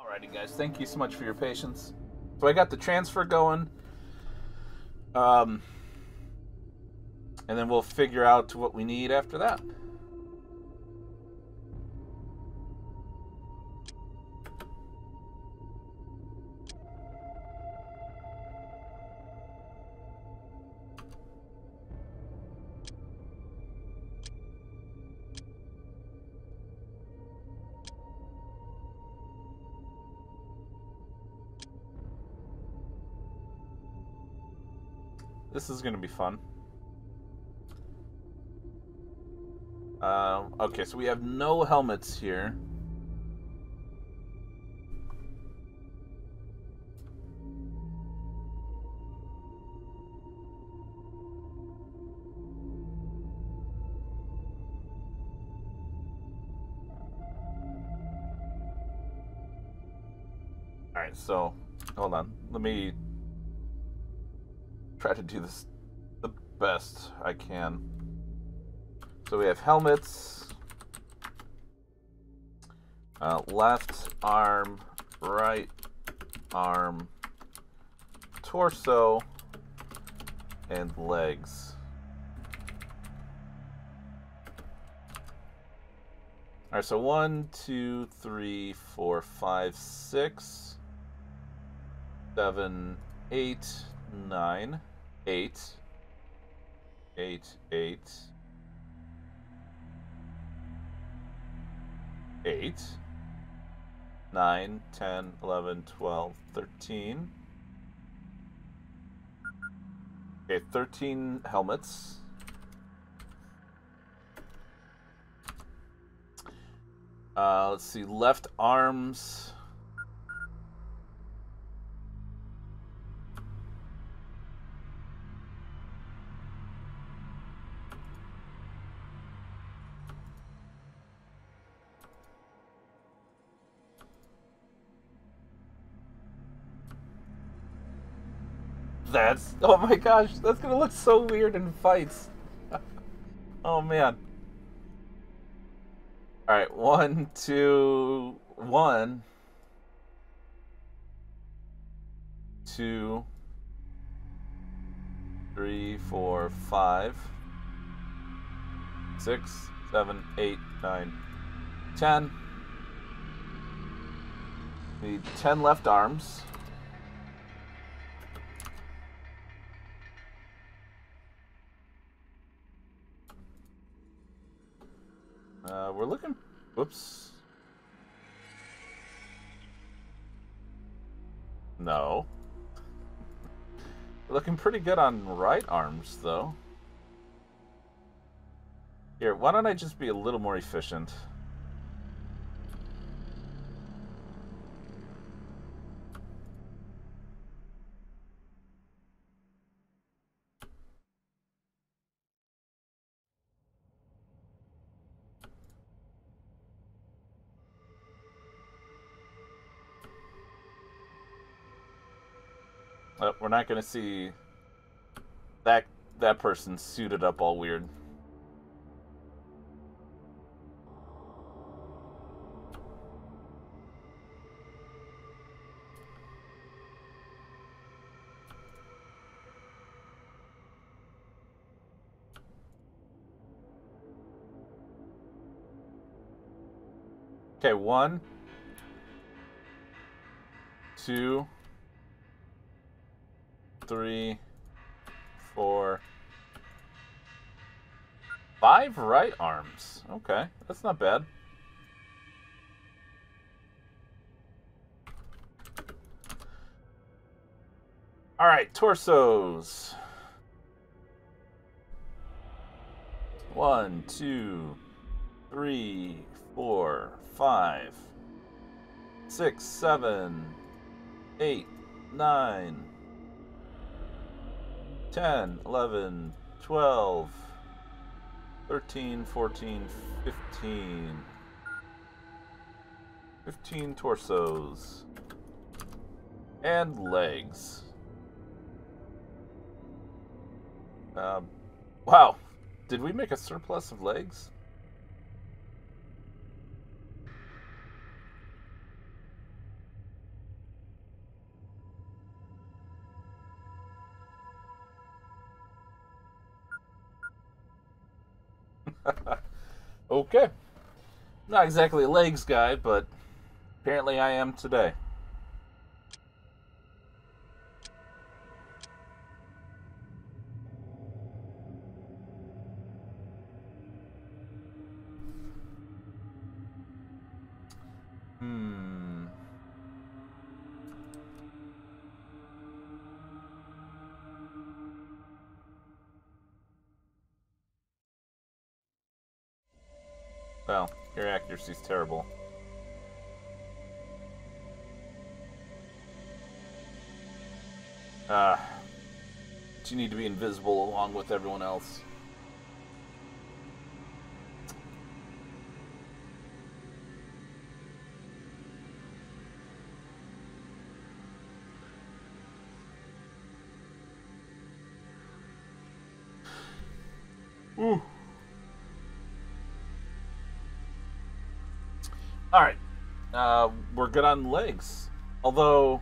Alrighty, guys. Thank you so much for your patience. So I got the transfer going. Um, and then we'll figure out what we need after that. This is going to be fun. Um, okay, so we have no helmets here. Alright, so hold on. Let me try to do this the best I can. So we have helmets, uh, left arm, right arm, torso, and legs. All right, so one, two, three, four, five, six, seven, eight, nine eight, eight, eight, eight, nine, ten, eleven, twelve, thirteen. Okay, 13 helmets. Uh, let's see, left arms. That's oh my gosh, that's gonna look so weird in fights. oh man. Alright, one, two, one, two, three, four, five, six, seven, eight, nine, ten. Need ten left arms. Uh, we're looking. Whoops. No. Looking pretty good on right arms, though. Here, why don't I just be a little more efficient? Not gonna see that that person suited up all weird. Okay, one, two three, four, five right arms. Okay, that's not bad. All right, torsos. One, two, three, four, five, six, seven, eight, nine, 10, 11, 12, 13, 14, 15. 15 torsos. And legs. Um, wow. Did we make a surplus of legs? okay. Not exactly a legs guy, but apparently I am today. Well, your accuracy's terrible. Ah. Uh, you need to be invisible along with everyone else. All right. Uh, we're good on legs. Although.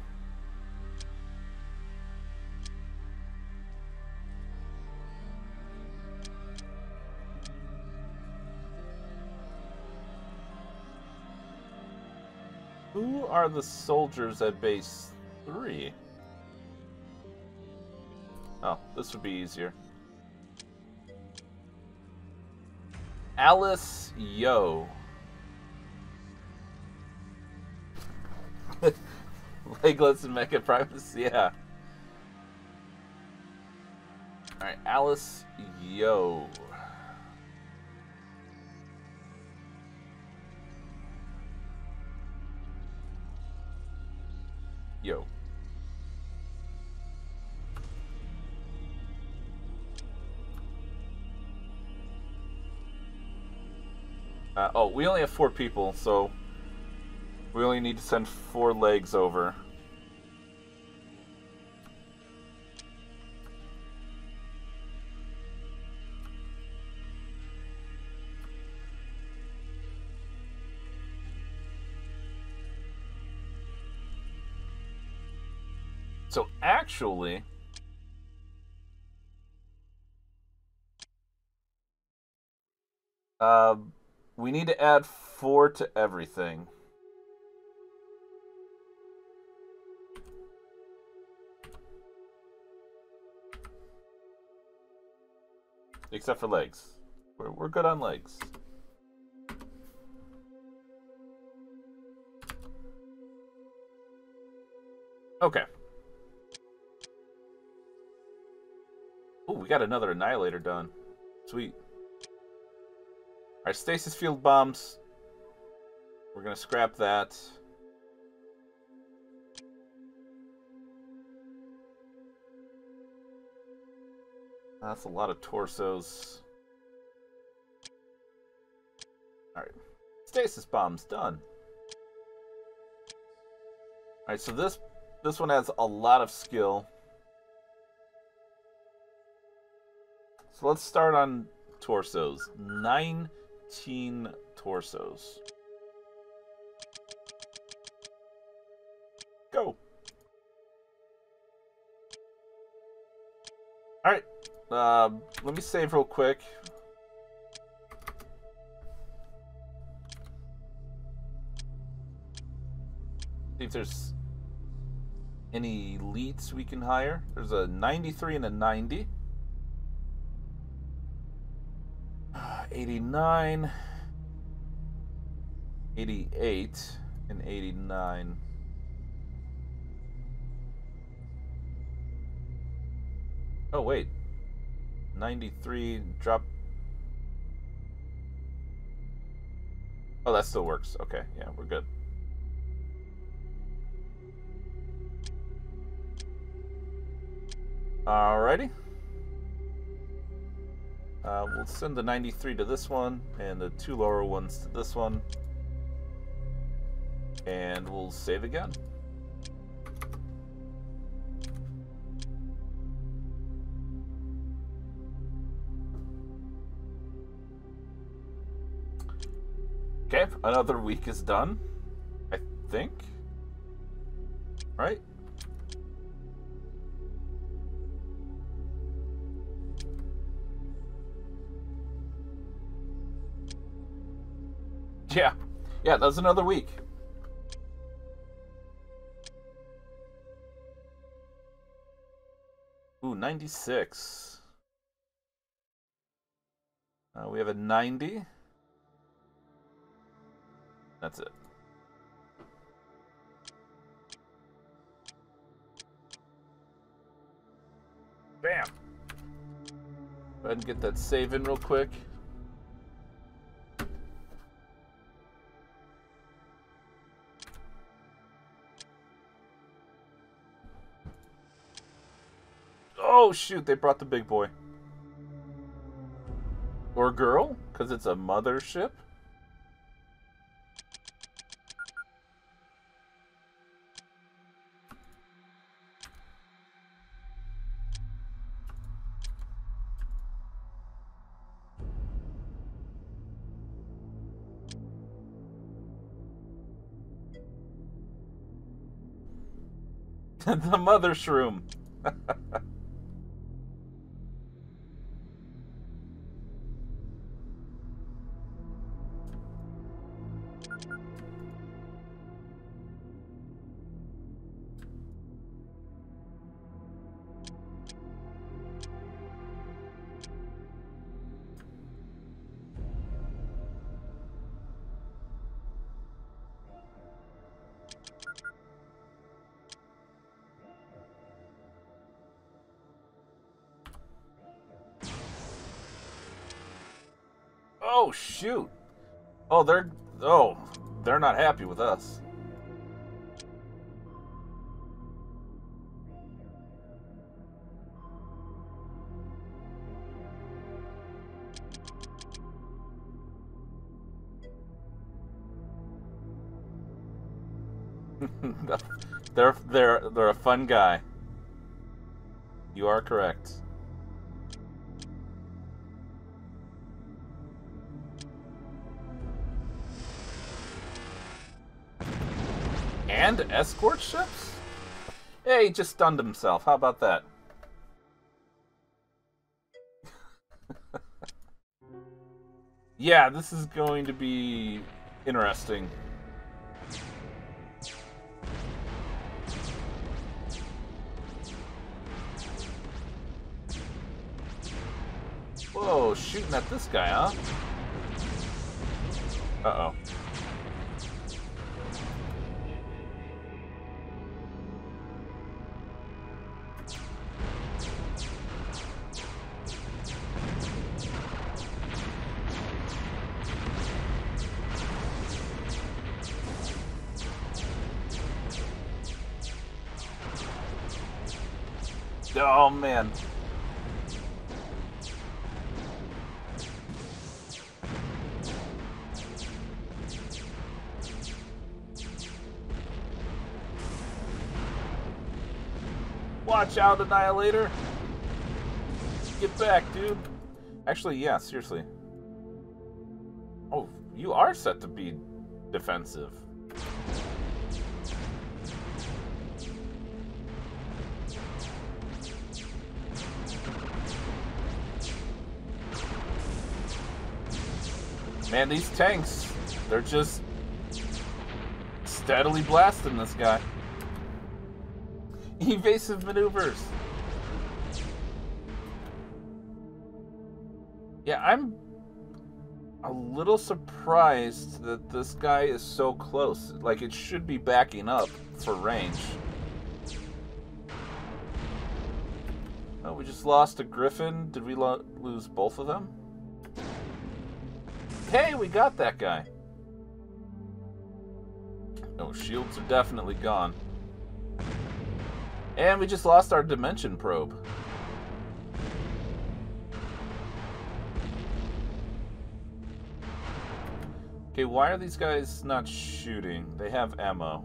Who are the soldiers at base 3? Oh, this would be easier. Alice Yo. Legless and Mecha Primus, yeah. Alright, Alice Yo. Yo. Uh, oh, we only have four people, so we only need to send four legs over. Actually, uh, we need to add four to everything. Except for legs. We're, we're good on legs. Okay. Got another Annihilator done. Sweet. Our stasis field bombs. We're going to scrap that. That's a lot of torsos. Alright. Stasis bombs, done. Alright, so this this one has a lot of skill. So let's start on torsos. 19 torsos. Go. Alright. Uh, let me save real quick. See if there's any elites we can hire. There's a 93 and a 90. 89, 88, and 89. Oh, wait. 93, drop. Oh, that still works. Okay, yeah, we're good. Alrighty. Uh, we'll send the 93 to this one, and the two lower ones to this one. And we'll save again. Okay, another week is done, I think. Right? Yeah. Yeah, that's another week. Ooh, 96. Uh, we have a 90. That's it. Bam! Go ahead and get that save in real quick. Oh shoot, they brought the big boy. Or girl, because it's a mothership. the mother shroom. Oh shoot! Oh, they're oh, they're not happy with us. they're they're they're a fun guy. You are correct. And escort ships? Hey, he just stunned himself. How about that? yeah, this is going to be interesting. Whoa, shooting at this guy, huh? Uh-oh. Watch out, Annihilator! Get back, dude! Actually, yeah, seriously. Oh, you are set to be defensive. Man, these tanks, they're just steadily blasting this guy. Evasive maneuvers. Yeah, I'm a little surprised that this guy is so close. Like, it should be backing up for range. Oh, we just lost a Griffin. Did we lo lose both of them? Hey, we got that guy. Oh, shields are definitely gone. And we just lost our dimension probe. Okay, why are these guys not shooting? They have ammo.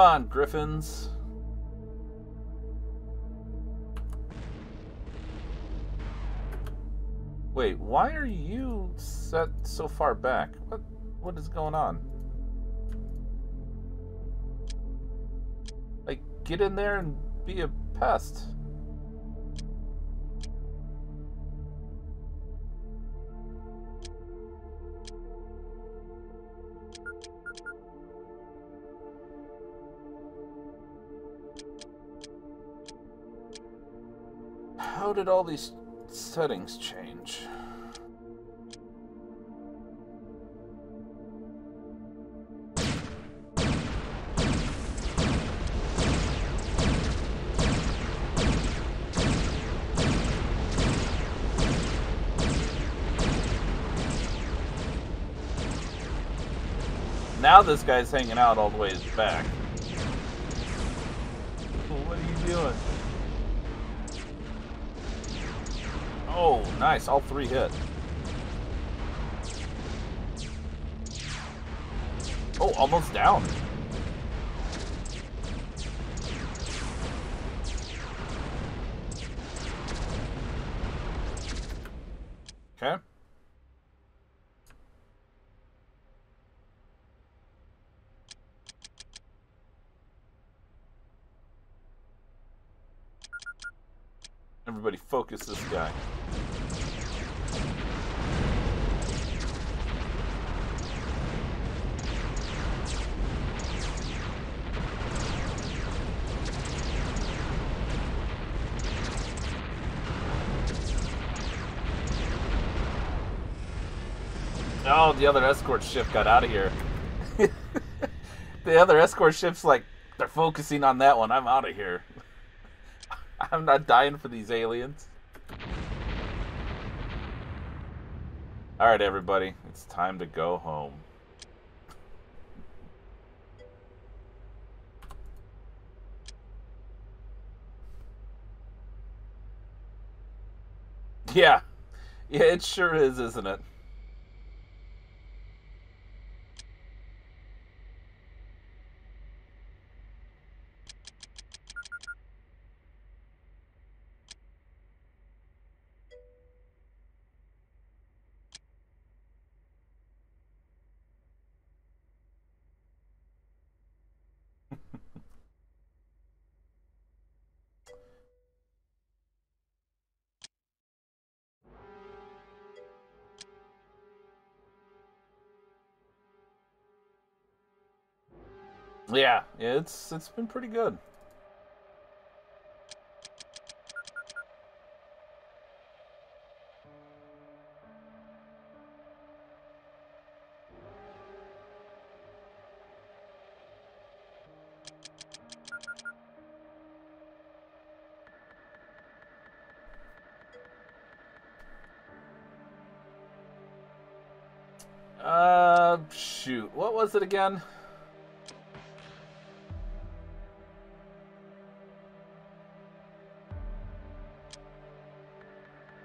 On, Griffins. Wait, why are you set so far back? What what is going on? Like get in there and be a pest. How did all these settings change? Now this guy's hanging out all the way back. What are you doing? Oh, nice. All three hit. Oh, almost down. Okay. Everybody focus this guy. Oh, the other escort ship got out of here. the other escort ship's like, they're focusing on that one. I'm out of here. I'm not dying for these aliens. Alright, everybody. It's time to go home. Yeah. Yeah, it sure is, isn't it? Yeah, it's it's been pretty good. Uh, shoot. What was it again?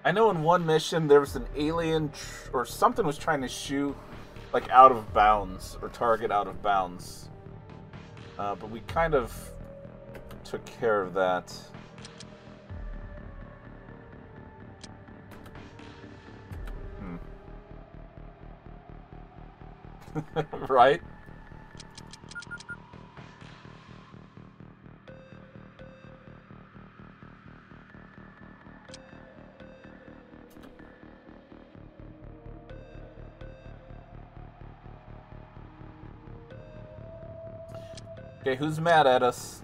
I know in one mission there was an alien or something was trying to shoot like out of bounds or target out of bounds. Uh, but we kind of took care of that. Hmm. right? Okay, who's mad at us?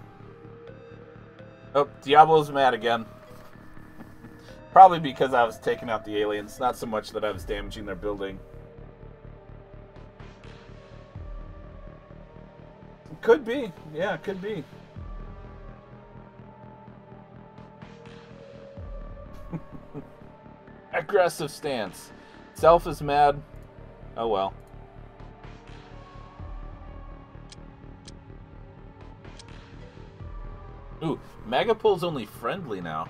Oh, Diablo's mad again. Probably because I was taking out the aliens, not so much that I was damaging their building. Could be. Yeah, could be. Aggressive stance. Self is mad. Oh well. Megapol's only friendly now.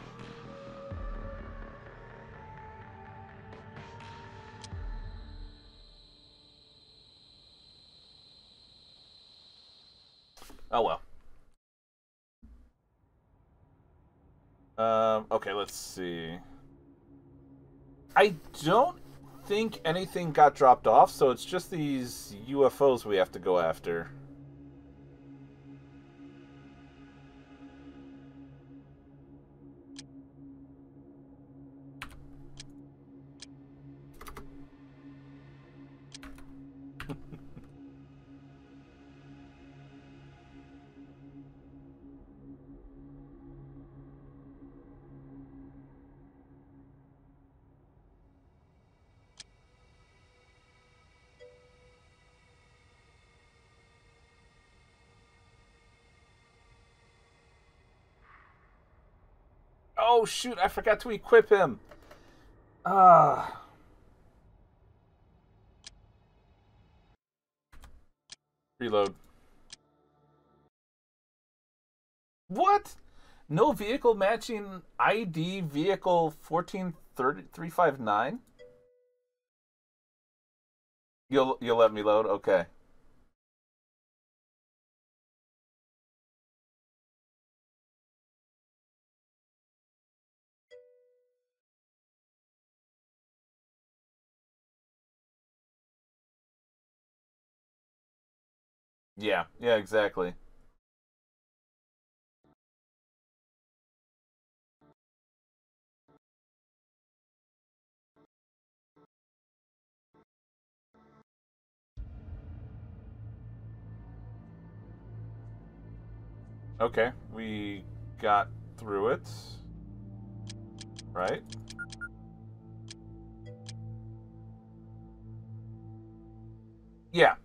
Oh well. Um, okay, let's see. I don't think anything got dropped off, so it's just these UFOs we have to go after. Oh shoot, I forgot to equip him. Ah. Reload. What? No vehicle matching ID vehicle 14359? You'll you'll let me load? Okay. Yeah, yeah, exactly. Okay, we got through it. Right? Yeah,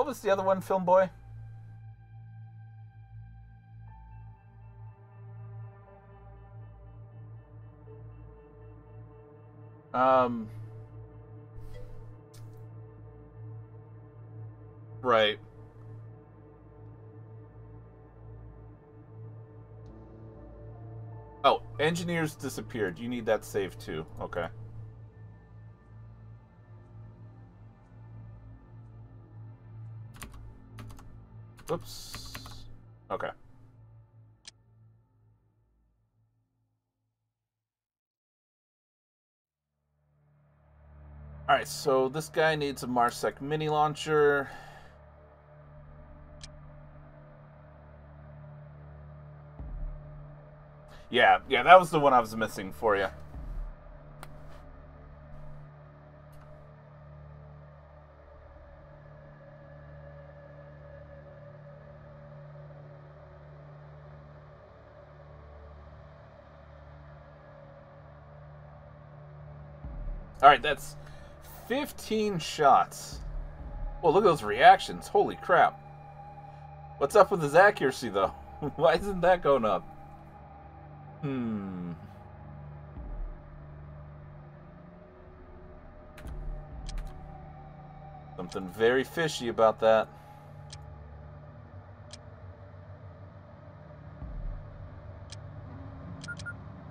what was the other one, Film Boy? Um. Right. Oh, engineers disappeared. You need that save too. Okay. Okay. Alright, so this guy needs a Marsec mini launcher. Yeah, yeah, that was the one I was missing for you. Alright, that's 15 shots. Well, look at those reactions. Holy crap. What's up with his accuracy, though? Why isn't that going up? Hmm. Something very fishy about that.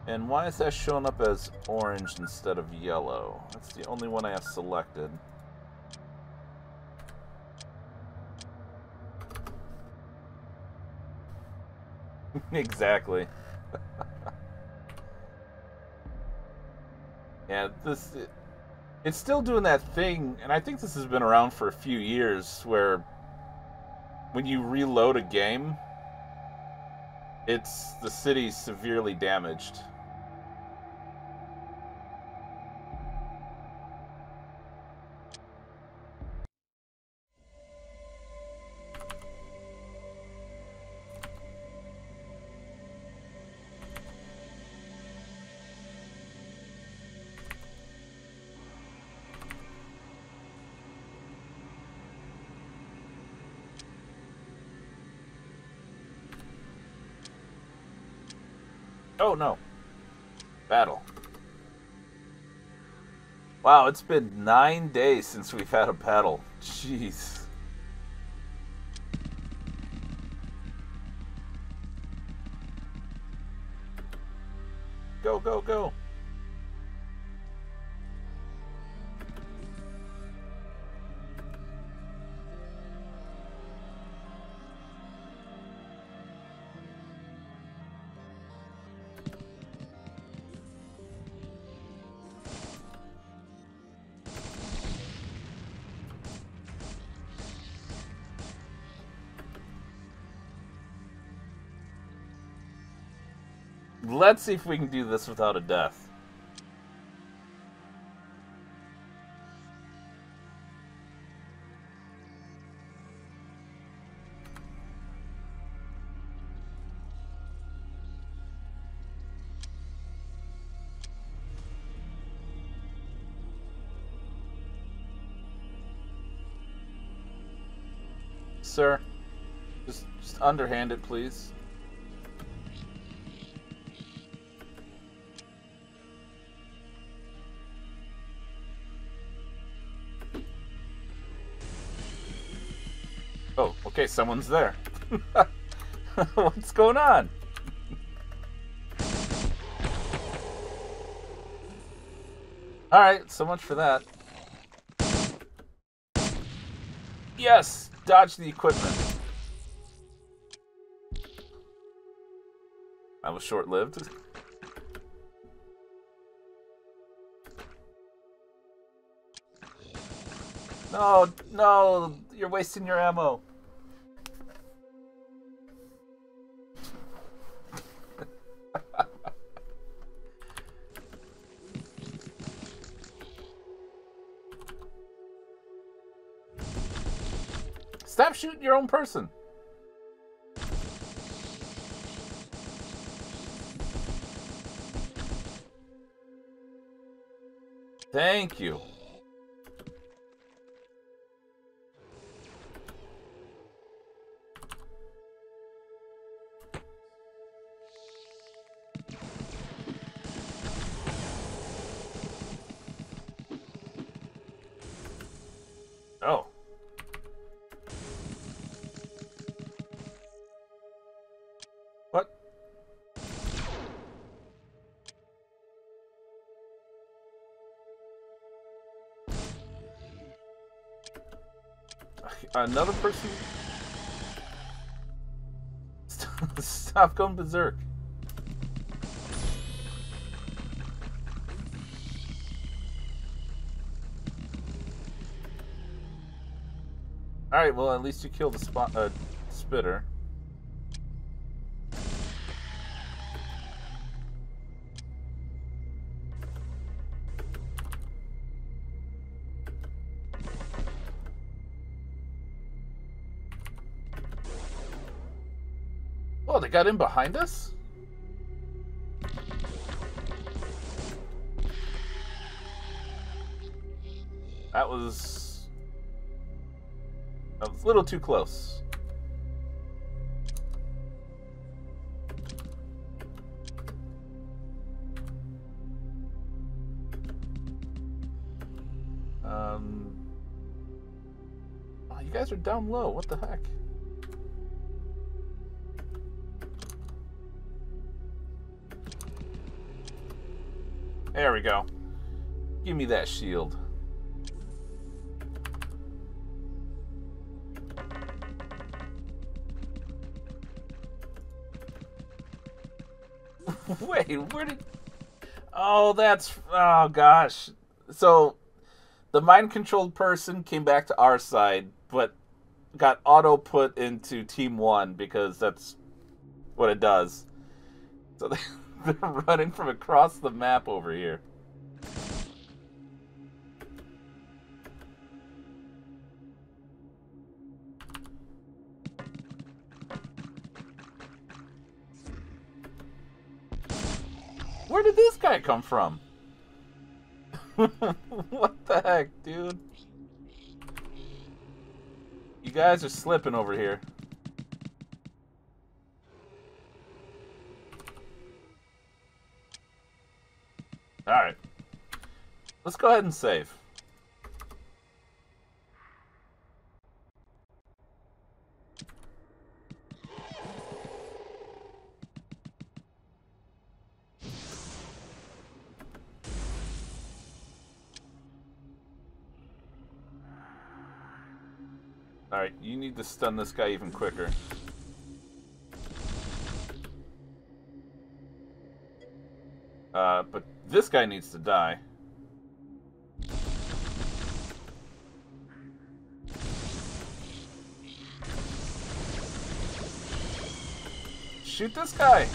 And why is that showing up as orange instead of yellow? That's the only one I have selected. exactly. yeah, this it, it's still doing that thing, and I think this has been around for a few years where when you reload a game, it's the city severely damaged. Oh no. Battle. Wow, it's been nine days since we've had a battle. Jeez. Go, go, go. Let's see if we can do this without a death. Sir, just, just underhand it, please. Someone's there. What's going on? Alright, so much for that. Yes! Dodge the equipment. That was short-lived. No, no, you're wasting your ammo. Stop shooting your own person. Thank you. Another person? Stop going berserk. Alright, well at least you killed the spot uh, spitter. Got in behind us? That was... A little too close. Um... Oh, you guys are down low. What the heck? There we go. Give me that shield. Wait, where did... Oh, that's... Oh, gosh. So, the mind-controlled person came back to our side, but got auto-put into Team 1 because that's what it does. So they're running from across the map over here. Where did this guy come from? what the heck, dude? You guys are slipping over here. Alright. Let's go ahead and save. Alright, you need to stun this guy even quicker. This guy needs to die. Shoot this guy!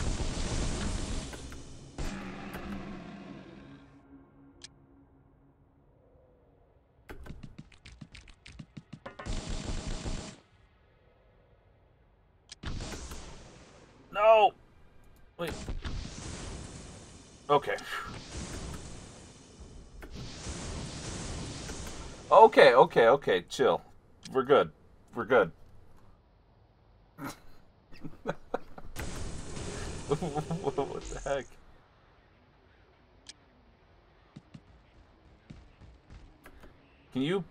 No! Wait. Okay. Okay, okay, okay. Chill. We're good. We're good. what the heck? Can you...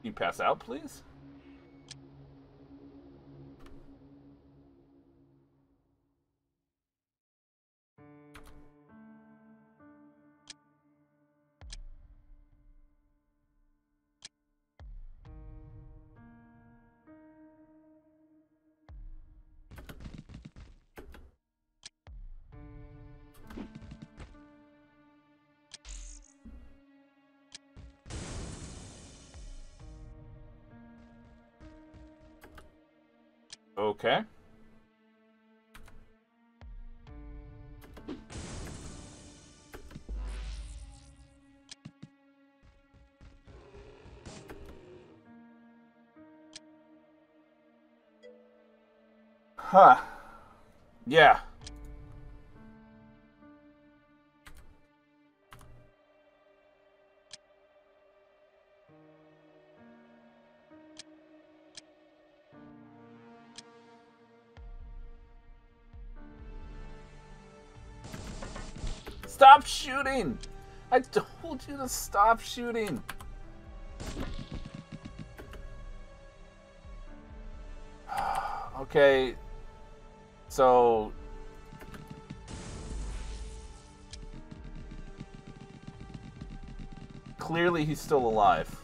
Can you pass out, please? Okay. Shooting! I told you to stop shooting! okay, so... Clearly he's still alive.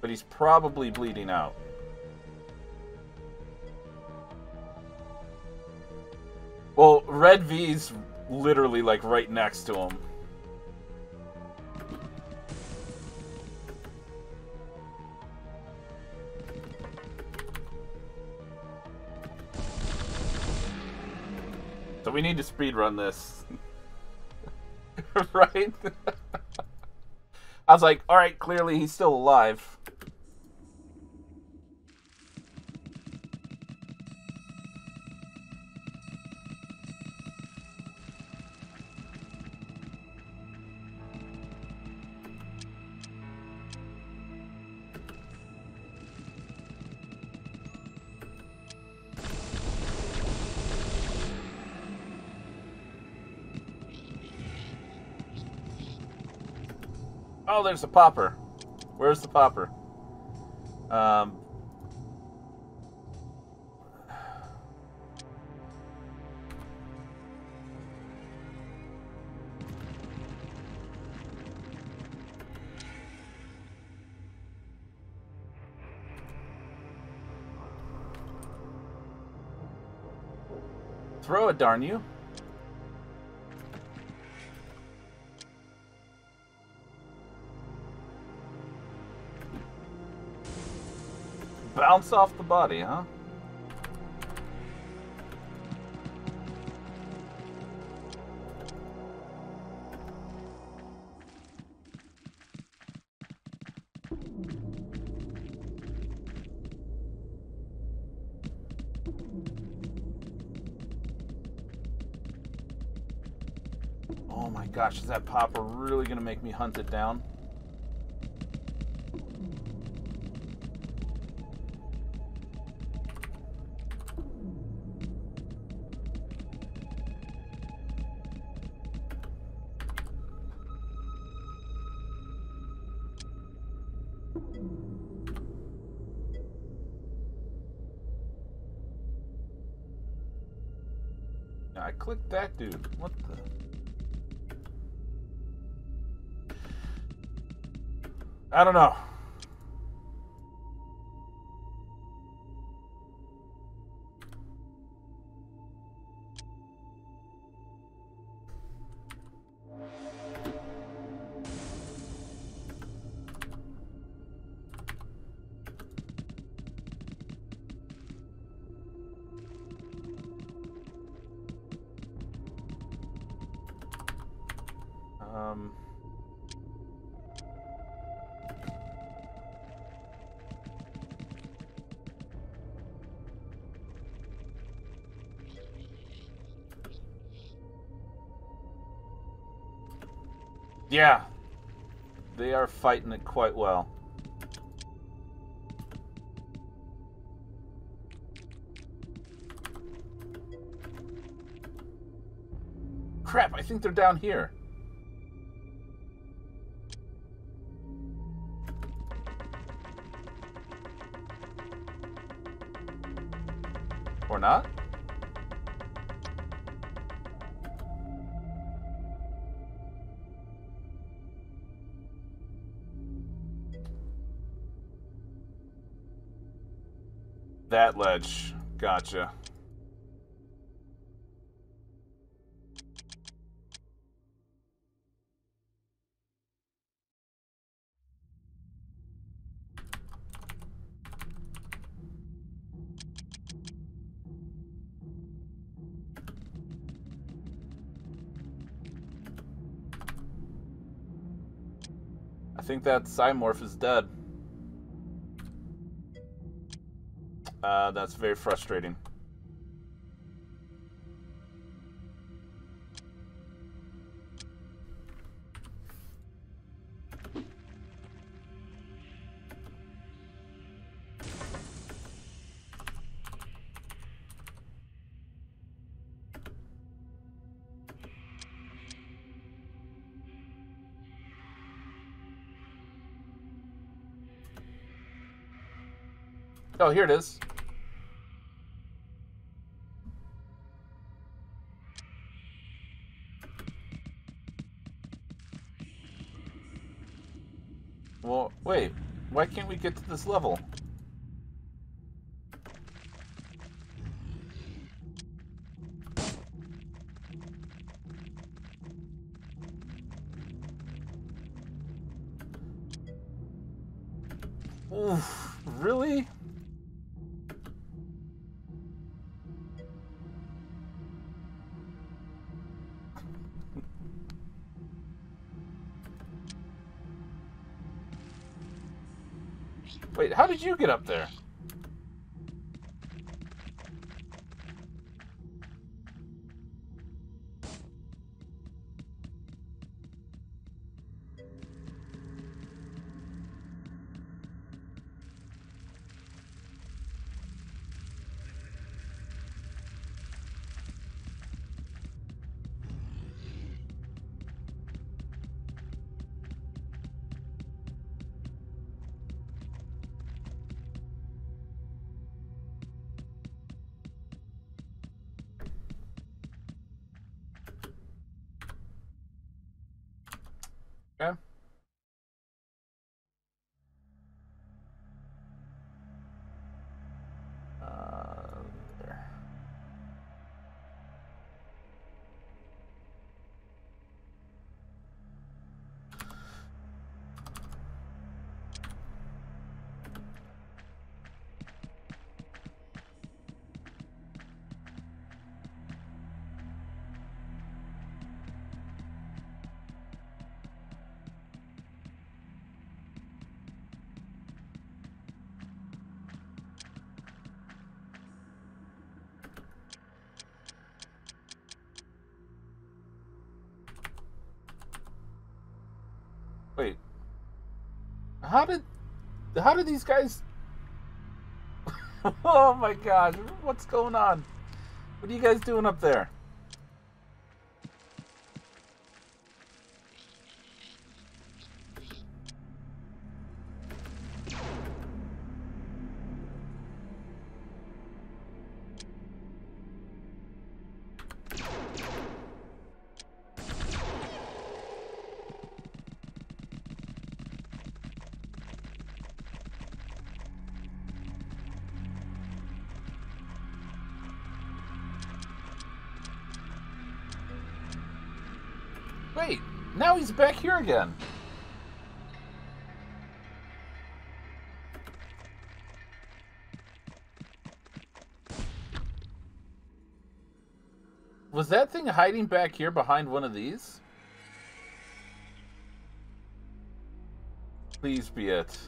But he's probably bleeding out. Red V's literally like right next to him. So we need to speed run this. right? I was like, alright, clearly he's still alive. There's a popper. Where's the popper? Um. Throw it, darn you. Bounce off the body, huh? Oh my gosh, is that popper really gonna make me hunt it down? I don't know. Yeah, they are fighting it quite well. Crap, I think they're down here. That ledge. Gotcha. I think that Psimorph is dead. Uh, that's very frustrating. Oh, here it is. Why can't we get to this level? You get up there? How did how did these guys Oh my god, what's going on? What are you guys doing up there? Wait, now he's back here again. Was that thing hiding back here behind one of these? Please be it.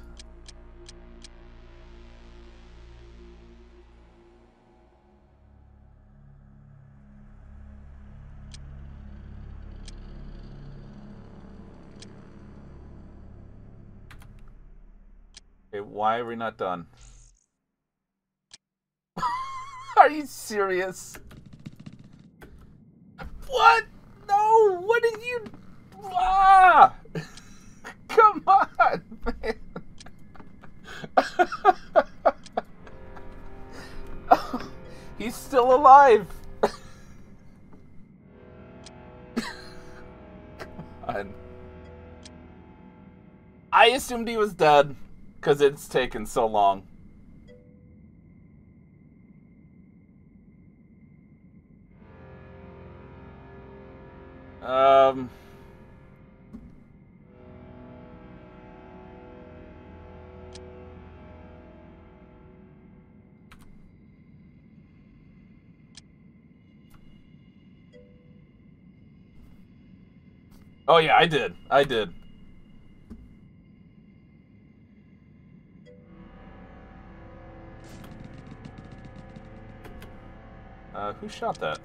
Why are we not done? are you serious? What? No! What did you... Ah! Come on, man! He's still alive! Come on. I assumed he was dead, because it's taken so long. Um... Oh yeah, I did. I did. Who shot that?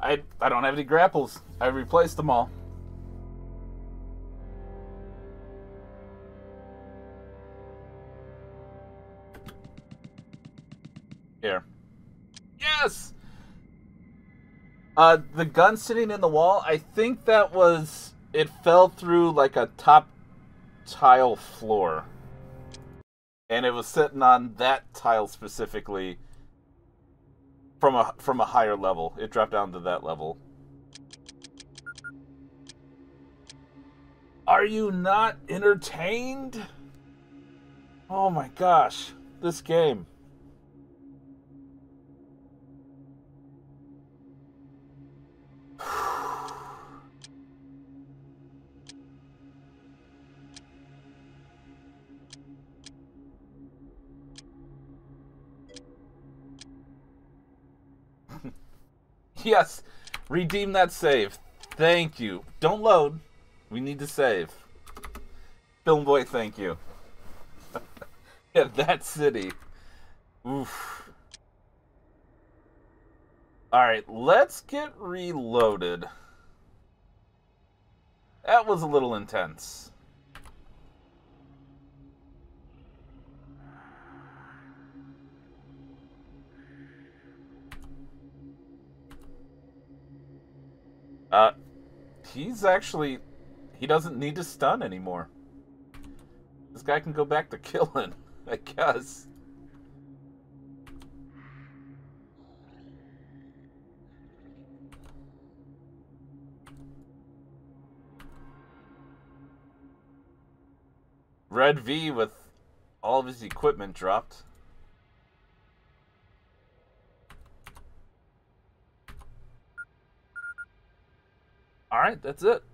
I I don't have any grapples. I replaced them all. Uh, the gun sitting in the wall, I think that was... It fell through, like, a top tile floor. And it was sitting on that tile specifically from a from a higher level. It dropped down to that level. Are you not entertained? Oh my gosh, this game. Yes, redeem that save. Thank you. Don't load. We need to save. Film boy, thank you. yeah, that city. Oof. Alright, let's get reloaded. That was a little intense. Uh, he's actually... He doesn't need to stun anymore. This guy can go back to killing, I guess. Red V with all of his equipment dropped. All right, that's it.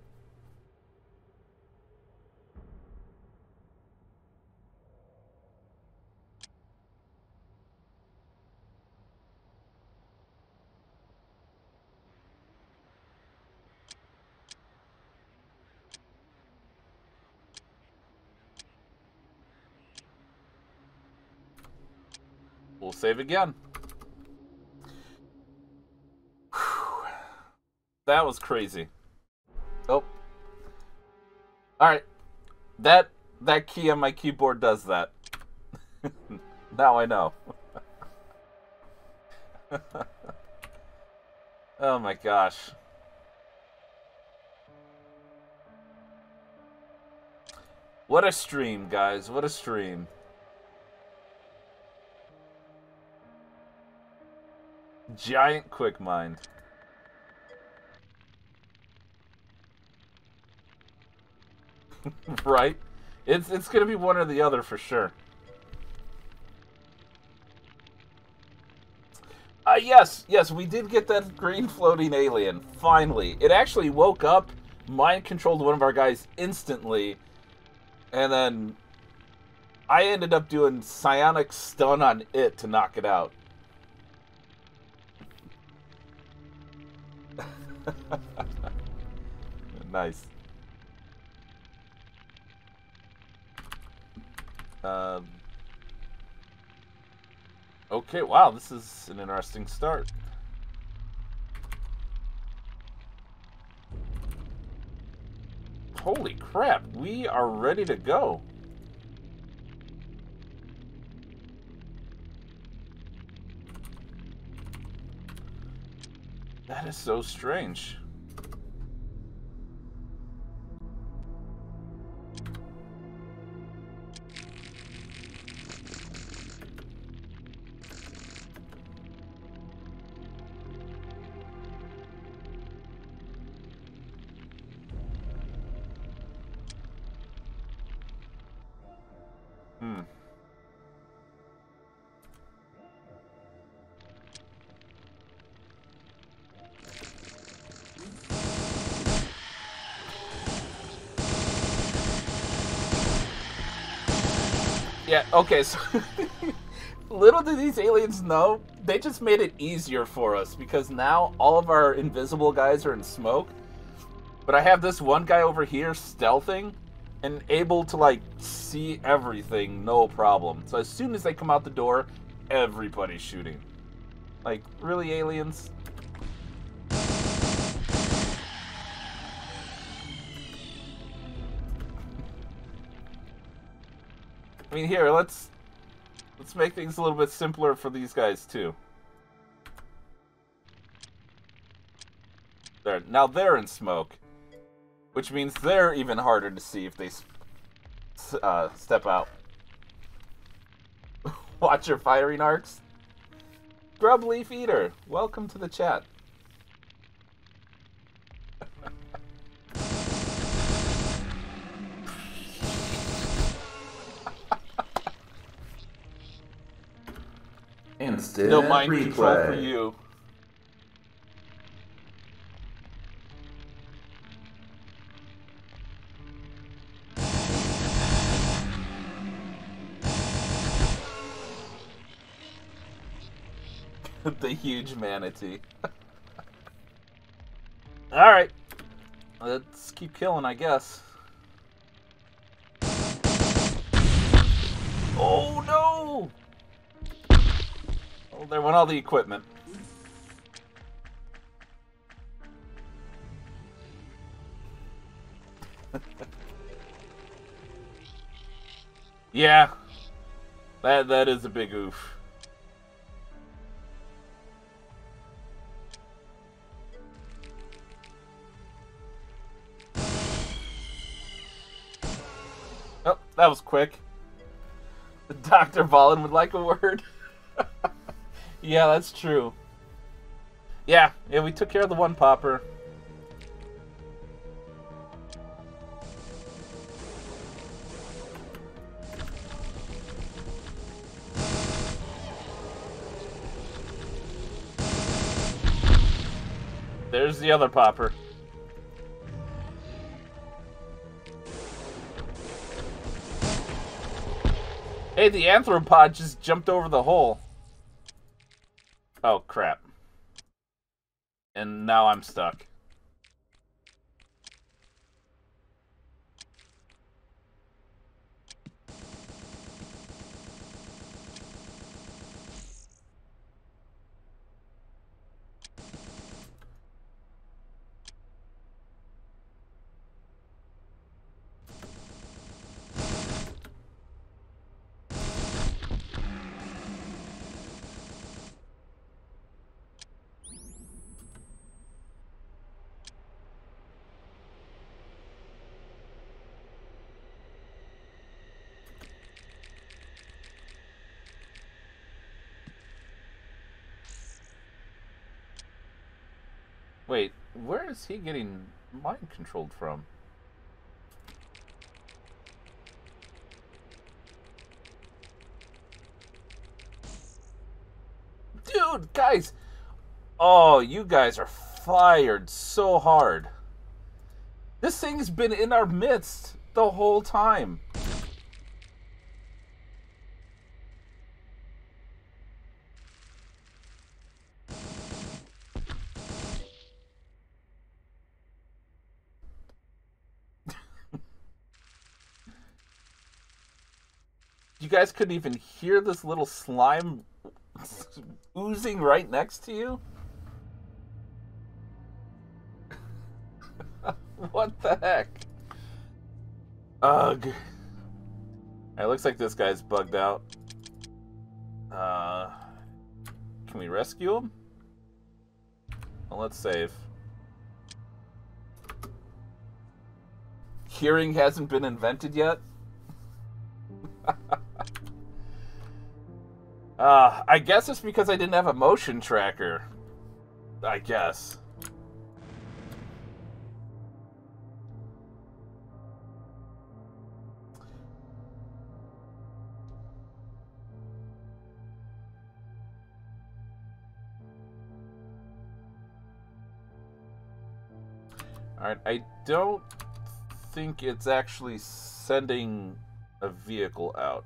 We'll save again. That was crazy. Nope. Alright. That that key on my keyboard does that. now I know. oh my gosh. What a stream, guys. What a stream. Giant quick mind. right? It's it's gonna be one or the other for sure. Uh, yes, yes, we did get that green floating alien. Finally, it actually woke up, mind controlled one of our guys instantly, and then I ended up doing psionic stun on it to knock it out. nice. Um, okay, wow, this is an interesting start. Holy crap, we are ready to go. That is so strange. Yeah, okay, so little do these aliens know, they just made it easier for us because now all of our invisible guys are in smoke. But I have this one guy over here stealthing and able to like see everything no problem. So as soon as they come out the door, everybody's shooting. Like, really aliens? Mean, here, let's let's make things a little bit simpler for these guys too. There, now they're in smoke, which means they're even harder to see if they uh, step out. Watch your firing arcs. Grub Leaf Eater, welcome to the chat. Instant no mind replay. control for you. the huge manatee. Alright. Let's keep killing, I guess. Oh no! Well, there went all the equipment. yeah. That that is a big oof. Oh, that was quick. Dr. Vahlen would like a word. yeah, that's true. Yeah, yeah, we took care of the one popper. There's the other popper. Hey, the anthropod just jumped over the hole. Oh, crap. And now I'm stuck. Wait, where is he getting mind controlled from? Dude, guys! Oh, you guys are fired so hard. This thing's been in our midst the whole time. Guys couldn't even hear this little slime oozing right next to you? what the heck? Ugh. It looks like this guy's bugged out. Uh, can we rescue him? Well, let's save. Hearing hasn't been invented yet? uh, I guess it's because I didn't have a motion tracker. I guess. Alright, I don't think it's actually sending a vehicle out.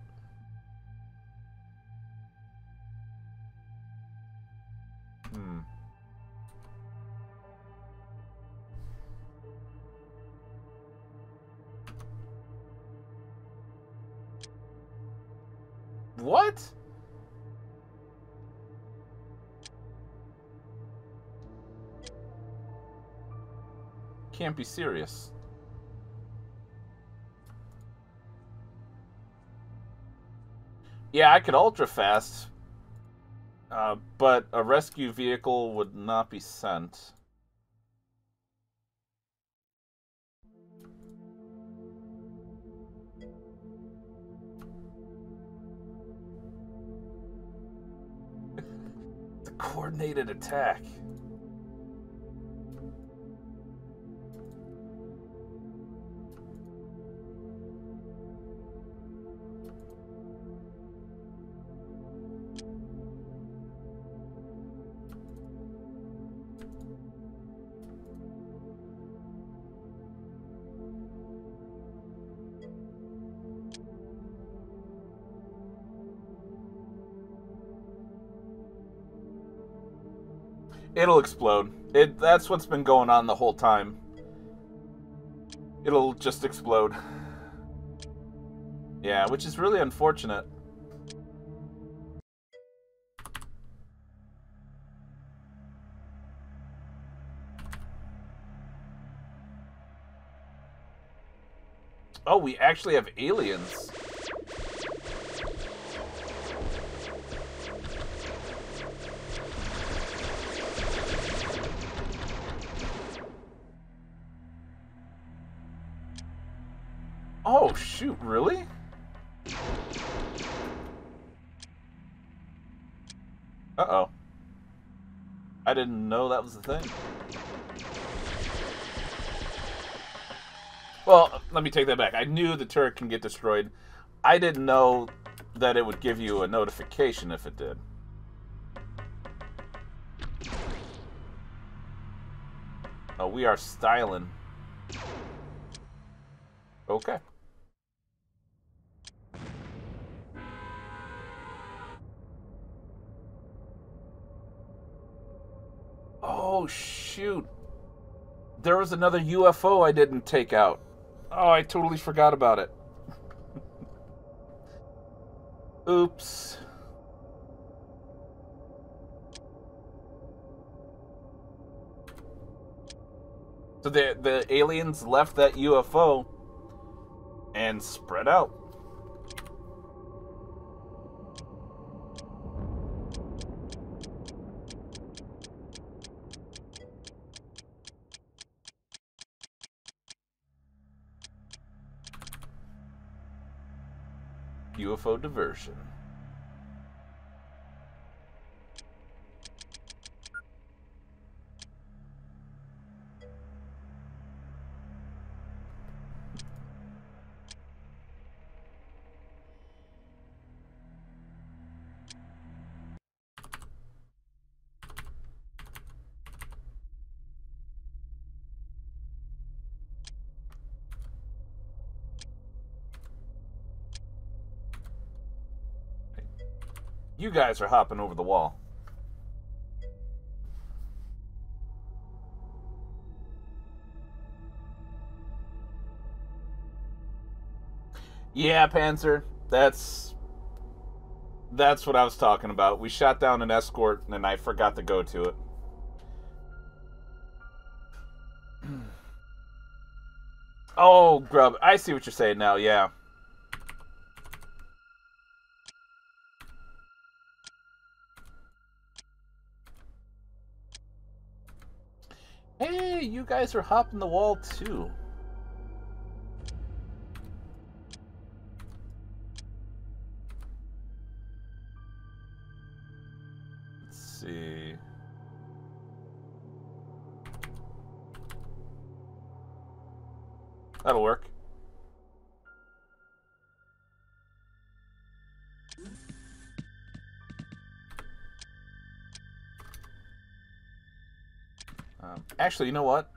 Can't be serious. Yeah, I could ultra fast, uh, but a rescue vehicle would not be sent. the coordinated attack. It'll explode. It that's what's been going on the whole time. It'll just explode. Yeah, which is really unfortunate. Oh, we actually have aliens. Oh, shoot, really? Uh-oh. I didn't know that was the thing. Well, let me take that back. I knew the turret can get destroyed. I didn't know that it would give you a notification if it did. Oh, we are styling. Okay. Oh, shoot. There was another UFO I didn't take out. Oh, I totally forgot about it. Oops. So the the aliens left that UFO and spread out. UFO diversion. You guys are hopping over the wall. Yeah, Panzer. That's that's what I was talking about. We shot down an escort and I forgot to go to it. oh, Grub. I see what you're saying now, yeah. Guys are hopping the wall too. see. That'll work. Um, actually, you know what?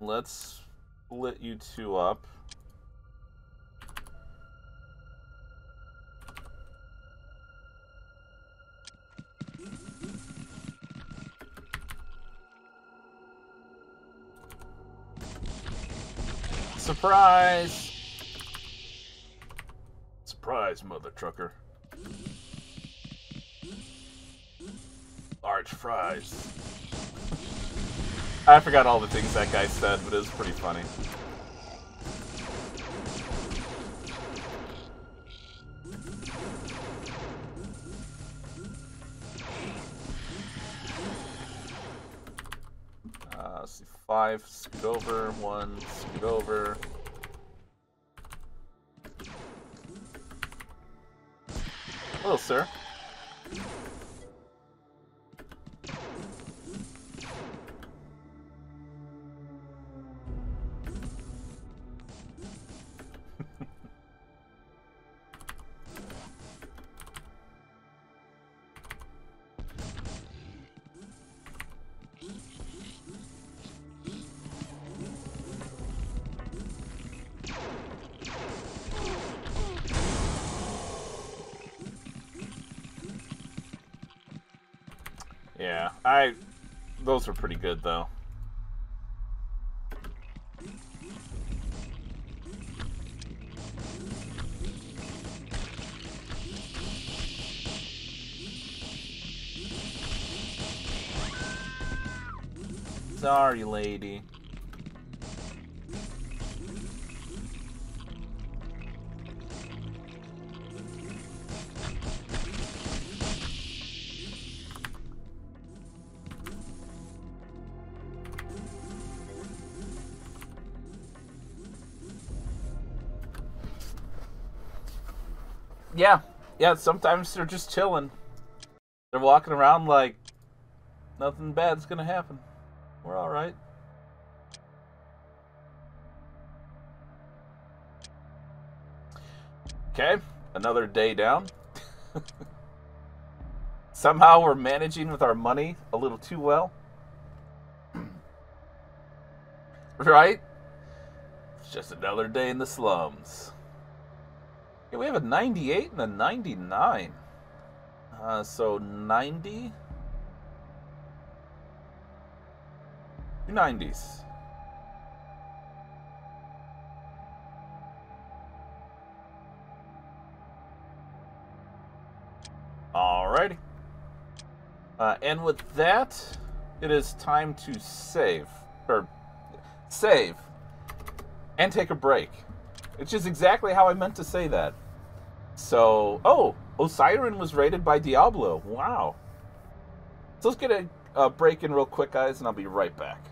Let's split you two up. Surprise! Surprise, mother trucker. Large fries. I forgot all the things that guy said, but it was pretty funny. Uh, see, five, scoot over, one, scoot over. Hello, sir. I. Those are pretty good though. Sorry, lady. Yeah. Sometimes they're just chilling. They're walking around like nothing bad's gonna happen. We're all right. Okay, another day down. Somehow we're managing with our money a little too well. right? It's just another day in the slums. Yeah, we have a 98 and a 99. Uh, so 90. Two 90s. Alrighty. Uh, and with that, it is time to save. Or save. And take a break. Which is exactly how I meant to say that. So, oh, Osiron was rated by Diablo. Wow. So let's get a, a break in real quick, guys, and I'll be right back.